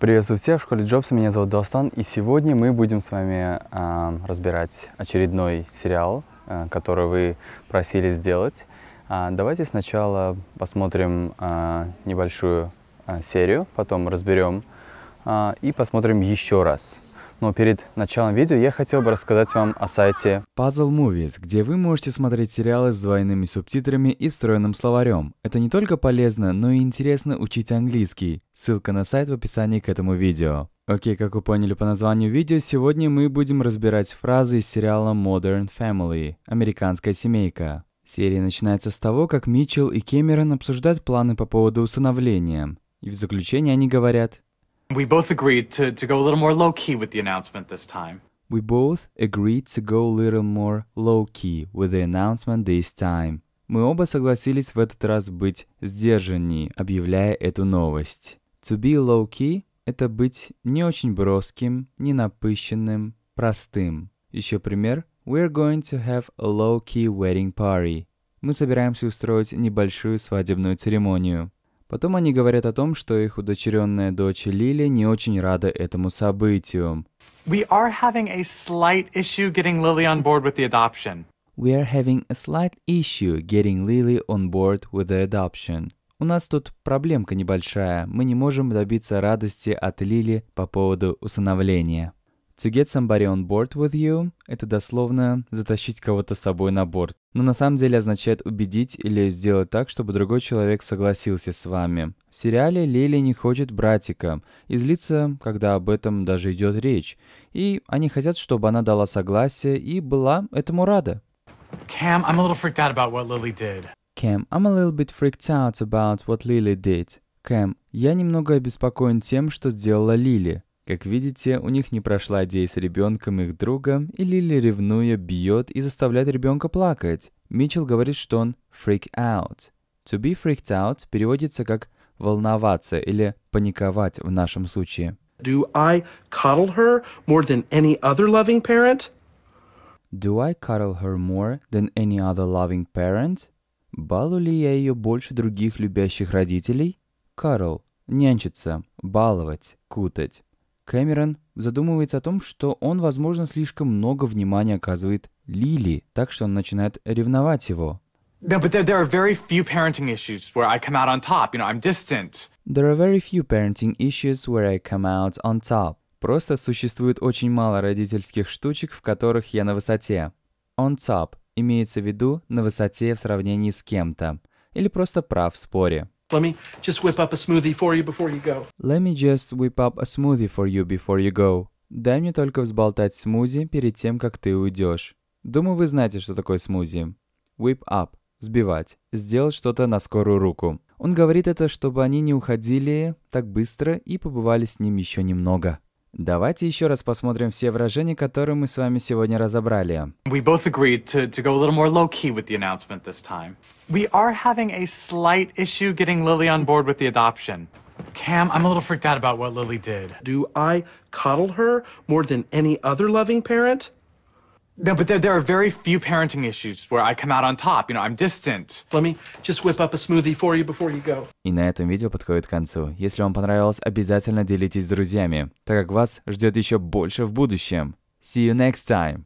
Приветствую всех в школе Джобса, меня зовут Достан, и сегодня мы будем с вами а, разбирать очередной сериал, а, который вы просили сделать. А, давайте сначала посмотрим а, небольшую а, серию, потом разберем а, и посмотрим еще раз. Но перед началом видео я хотел бы рассказать вам о сайте Puzzle Movies, где вы можете смотреть сериалы с двойными субтитрами и встроенным словарем. Это не только полезно, но и интересно учить английский. Ссылка на сайт в описании к этому видео. Окей, как вы поняли по названию видео, сегодня мы будем разбирать фразы из сериала Modern Family – «Американская семейка». Серия начинается с того, как Митчелл и Кэмерон обсуждают планы по поводу усыновления. И в заключение они говорят We both agreed to, to go a little more low key with the announcement this time. We both agreed to go a little more low-key with the announcement this time. Мы оба согласились в этот раз быть сдержанней, объявляя эту новость. To be low-key — это быть не очень броским, не напыщенным, простым. Еще пример. We're going to have a low-key wedding party. Мы собираемся устроить небольшую свадебную церемонию. Потом они говорят о том, что их удочеренная дочь Лили не очень рада этому событию. We are having a slight issue getting Lily on board with the adoption. We are having a slight issue getting Lily on board with the adoption. У нас тут проблемка небольшая. Мы не можем добиться радости от Лили по поводу усыновления. To get somebody on board with you — это дословно затащить кого-то с собой на борт. Но на самом деле означает убедить или сделать так, чтобы другой человек согласился с вами. В сериале Лили не хочет братика и злится, когда об этом даже идет речь. И они хотят, чтобы она дала согласие и была этому рада. Cam, I'm a little freaked out about what Lily did. Cam, I'm a little bit freaked out about what Lily did. Кэм, я немного обеспокоен тем, что сделала Лили. Как видите, у них не прошла идея с ребенком их друга, и Лили, ревнуя, бьет и заставляет ребенка плакать. Митчелл говорит, что он freak out. To be freaked out переводится как волноваться или паниковать в нашем случае. Do I coddle her more than any other loving parent? Do I cuddle her more than any other loving parent? Балую ли я ее больше других любящих родителей? Cuddle – нянчиться, баловать, кутать. Кэмерон задумывается о том, что он, возможно, слишком много внимания оказывает Лили, так что он начинает ревновать его. No, but there, there are very few parenting issues where I come out on top. You know, I'm distant. There are very few parenting issues where I come out on top. Просто существует очень мало родительских штучек, в которых я на высоте. On top имеется в виду на высоте в сравнении с кем-то. Или просто прав в споре. Let me just whip up a smoothie for you before you go. Let me just whip up a smoothie for you before you go. Дай мне только взболтать смузи перед тем, как ты уйдешь. Думаю, вы знаете, что такое смузи. Whip up – сбивать, сделать что-то на скорую руку. Он говорит это, чтобы они не уходили так быстро и побывали с ним еще немного. Давайте еще раз посмотрим все выражения, которые мы с вами сегодня разобрали. We both agreed to, to go a little more low key with the announcement this time. We are having a slight issue getting Lily on board with the adoption. Cam, I'm a little freaked out about what Lily did. Do I coddle her more than any other loving parent? No, but there, there are very few parenting issues where I come out on top. You know, I'm distant. Let me just whip up a smoothie for you before you go. И на этом видео подходит к концу. Если вам понравилось, обязательно делитесь с друзьями, так как вас ждет еще больше в будущем. See you next time!